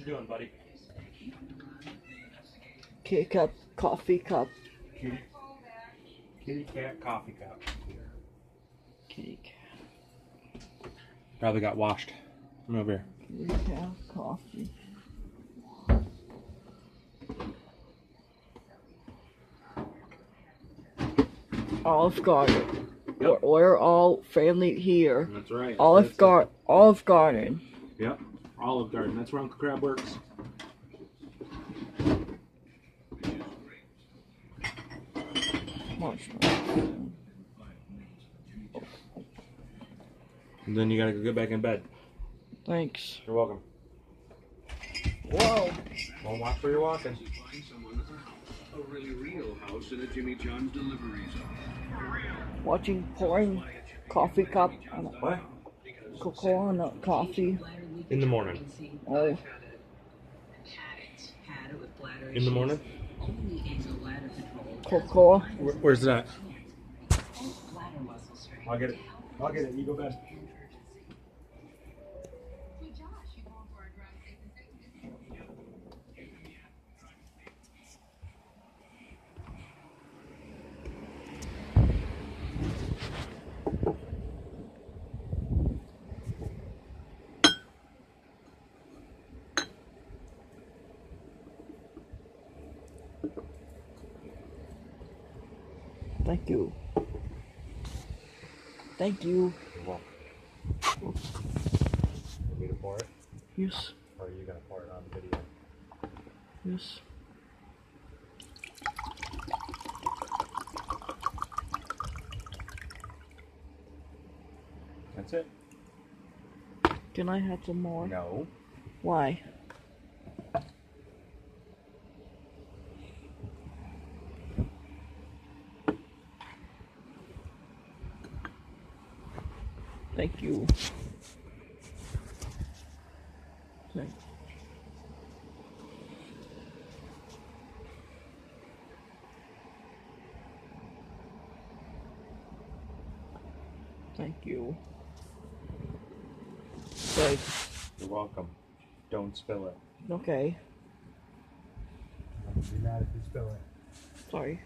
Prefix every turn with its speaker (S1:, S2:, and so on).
S1: you doing, buddy?
S2: Kitty cup, coffee cup,
S1: Kitty. Kitty cat coffee cup.
S2: kitty cat,
S1: Probably got washed. Come over here.
S2: kitty cat, coffee. Olive Garden. We're, we're all family here.
S1: That's right.
S2: Olive Garden. Olive Garden.
S1: Yep. Olive Garden. That's where Uncle Crab works. And then you gotta go get back in bed.
S2: Thanks.
S1: You're welcome.
S2: Whoa.
S1: Well, watch where you're walking.
S3: A really real house in a Jimmy John's delivery zone.
S2: Watching pouring coffee cup and a
S1: What?
S2: cocoa on a coffee.
S1: In the morning.
S2: Oh,
S1: In the morning?
S2: cocoa.
S1: Where, where's that? I'll get it. I'll get it. You go bed.
S2: Thank you. Thank you.
S1: You're welcome. Want me to pour it?
S2: Yes.
S1: Or are you gonna pour it on the video?
S2: Yes.
S1: That's it.
S2: Can I have some more?
S1: No.
S2: Why? Thank you. Thank you. Thank you. Thanks.
S1: You're welcome. Don't spill it.
S2: Okay.
S1: Gonna be mad if you spill it.
S2: Sorry.